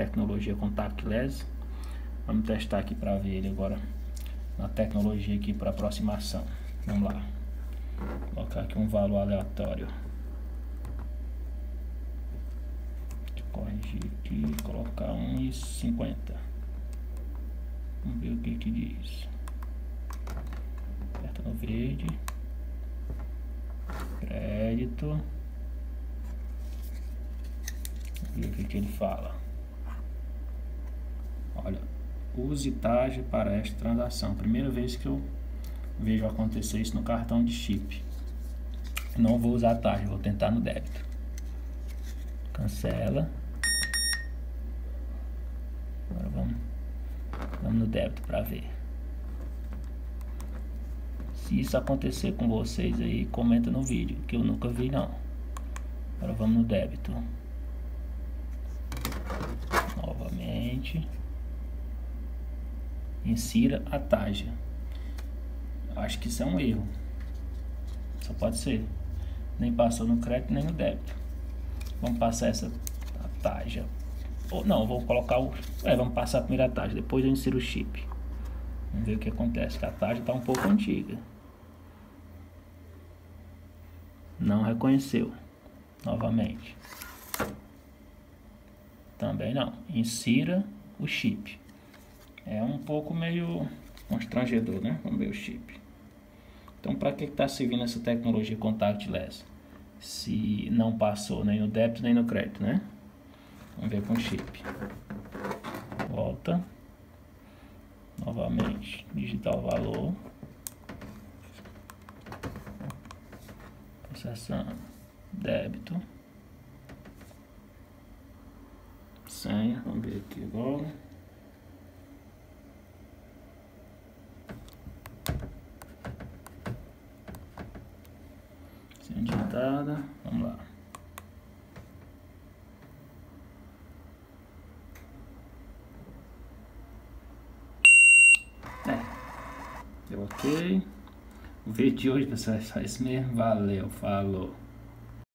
tecnologia contactless. Vamos testar aqui para ver ele agora na tecnologia aqui para aproximação. Vamos lá. Vou colocar aqui um valor aleatório. Corrigir aqui, colocar 1,50. Vamos ver o que que diz. Aperta no verde. Crédito. Vamos ver o que que ele fala. Olha, use taxa para esta transação. Primeira vez que eu vejo acontecer isso no cartão de chip. Não vou usar taxa, vou tentar no débito. Cancela. Agora vamos, vamos no débito para ver. Se isso acontecer com vocês aí, comenta no vídeo, que eu nunca vi não. Agora vamos no débito. Novamente. Insira a taxa. Acho que isso é um erro. Só pode ser. Nem passou no crédito nem no débito. Vamos passar essa taxa. Ou não, vou colocar o. É, vamos passar a primeira taxa. Depois eu insiro o chip. Vamos ver o que acontece. Que a taxa está um pouco antiga. Não reconheceu. Novamente. Também não. Insira o chip. É um pouco meio constrangedor, né? Vamos ver o chip. Então, para que está servindo essa tecnologia contactless? Se não passou nem no débito nem no crédito, né? Vamos ver com o chip. Volta. Novamente, digitar o valor. Processando. Débito. Senha. Vamos ver aqui agora. Senha digitada. Vamos lá. É. Deu ok. O vídeo de hoje, pessoal, é só isso mesmo. Valeu, falou.